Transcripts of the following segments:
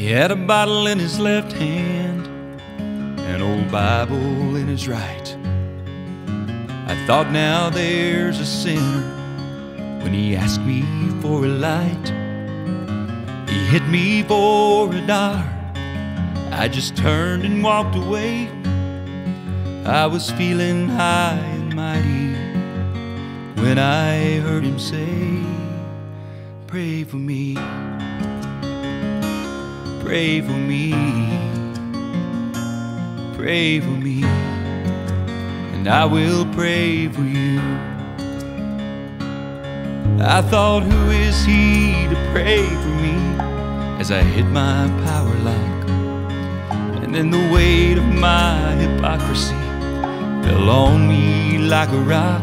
He had a bottle in his left hand, an old Bible in his right. I thought now there's a sinner when he asked me for a light. He hit me for a dollar. I just turned and walked away. I was feeling high and mighty when I heard him say, Pray for me, pray for me, pray for me, and I will pray for you. I thought, Who is he to pray for me as I hit my power lock? And then the weight of my hypocrisy fell on me like a rock.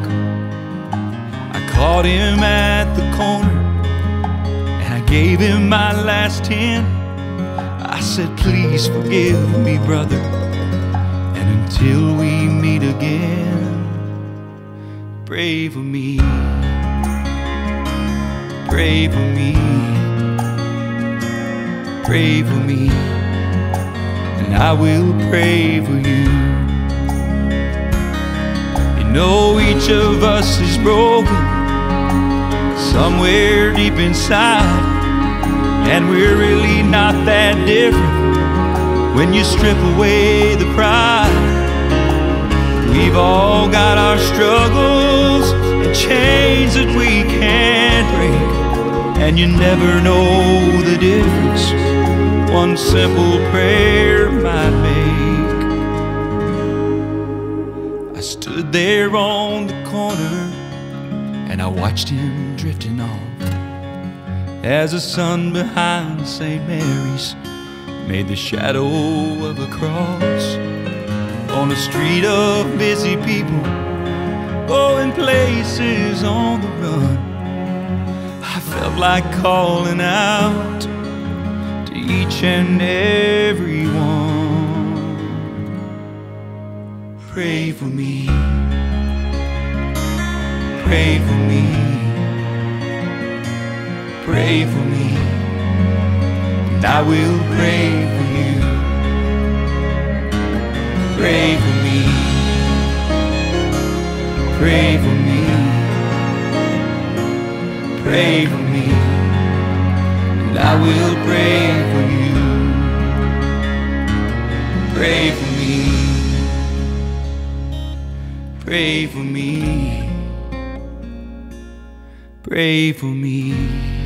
I caught him at the corner and I gave him my last ten. I said, Please forgive me, brother. And until we meet again, pray for me. Pray for me. Pray for me. And I will pray for you. You know, each of us is broken somewhere deep inside. And we're really different when you strip away the pride. We've all got our struggles and chains that we can't break. And you never know the difference one simple prayer might make. I stood there on the corner and I watched him drifting off as the sun behind St. Mary's made the shadow of a cross on a street of busy people going places on the run. I felt like calling out to each and every one. Pray for me. Pray for me. Pray for me. And I will pray for you. Pray for me. Pray for me. Pray for me. And I will pray for you. Pray for me. Pray for me. Pray for me.